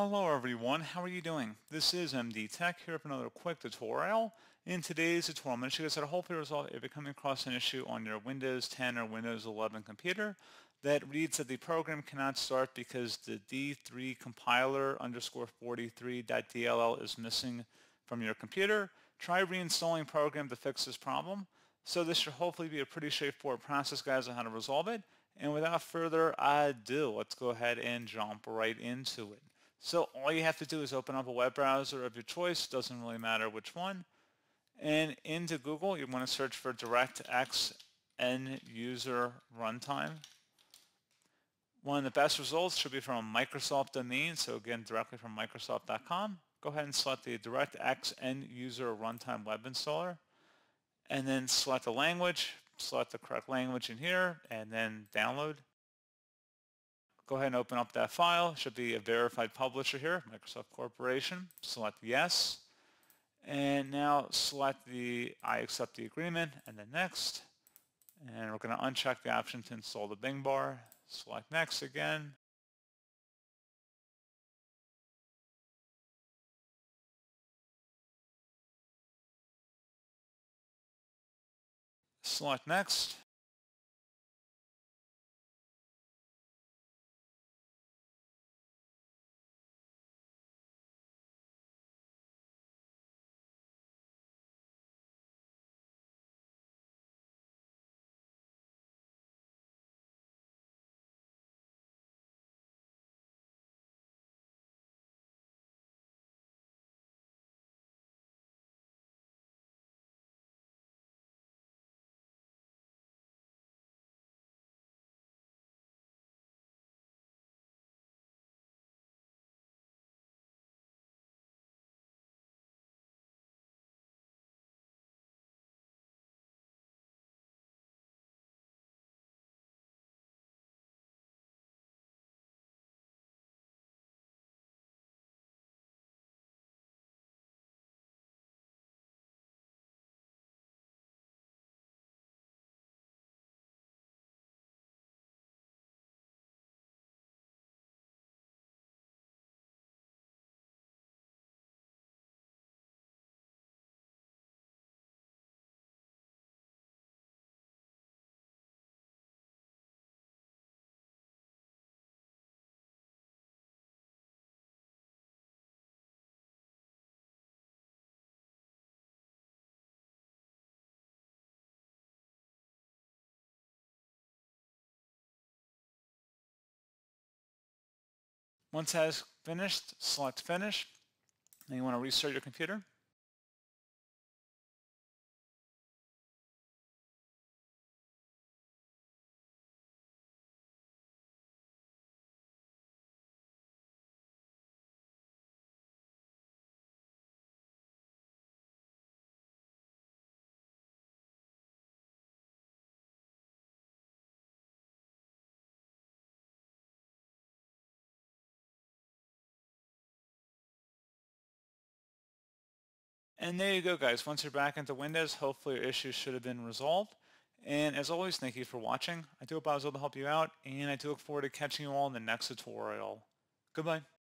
Hello everyone, how are you doing? This is MD Tech here with another quick tutorial. In today's tutorial, I'm going to show you how to hopefully resolve if you're coming across an issue on your Windows 10 or Windows 11 computer that reads that the program cannot start because the D3 compiler underscore 43.dll is missing from your computer. Try reinstalling program to fix this problem. So this should hopefully be a pretty straightforward process guys on how to resolve it. And without further ado, let's go ahead and jump right into it. So all you have to do is open up a web browser of your choice, doesn't really matter which one. And into Google, you want to search for DirectX End User Runtime. One of the best results should be from Microsoft domain, so again, directly from Microsoft.com. Go ahead and select the DirectX End User Runtime Web Installer, and then select the language, select the correct language in here, and then download. Go ahead and open up that file. Should be a verified publisher here, Microsoft Corporation. Select yes. And now select the I accept the agreement and then next. And we're going to uncheck the option to install the Bing bar. Select next again. Select next. Once that is finished, select Finish. And you want to restart your computer. And there you go, guys. Once you're back into Windows, hopefully your issues should have been resolved. And as always, thank you for watching. I do hope I was able to help you out, and I do look forward to catching you all in the next tutorial. Goodbye.